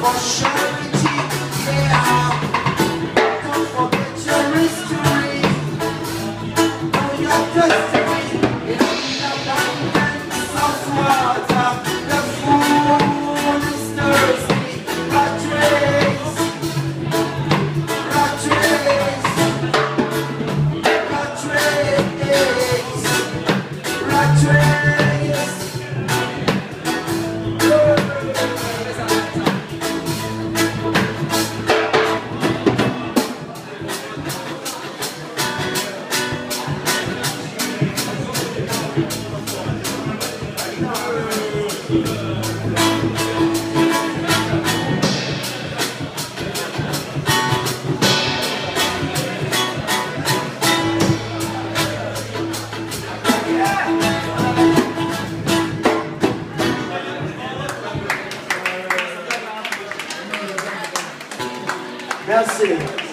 for charity, yeah. Don't forget your history. Merci.